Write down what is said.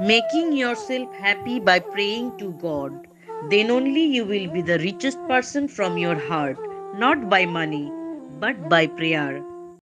Making yourself happy by praying to God. Then only you will be the richest person from your heart, not by money, but by prayer.